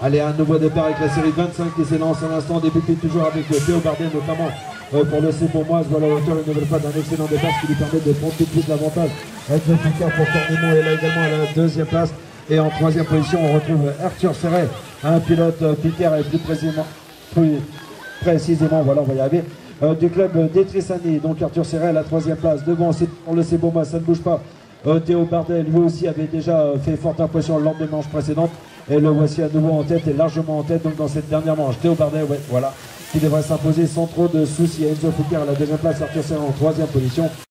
Allez, un nouveau départ avec la série 25 qui s'élance à l'instant, débuté toujours avec Théo Bardet notamment euh, pour le C-Pour-Moi, Voilà hauteur une nouvelle fois d'un excellent départ qui lui permet de prendre tout de l'avantage avec le Picard pour Cornimo et là également à la deuxième place. Et en troisième position, on retrouve Arthur Serret, un pilote euh, Picard et plus précisément, plus précisément, voilà, on va y arriver, euh, du club d'Etrissani. Donc Arthur Serret à la troisième place. Devant, pour le C-Pour-Moi, ça ne bouge pas. Euh, Théo Bardet, lui aussi, avait déjà euh, fait forte impression lors des manches précédentes. Et le voici à nouveau en tête et largement en tête donc dans cette dernière manche. Théo Bardet, ouais, voilà, qui devrait s'imposer sans trop de soucis. Enzo Foucault à la deuxième place, Arthur Serra en troisième position.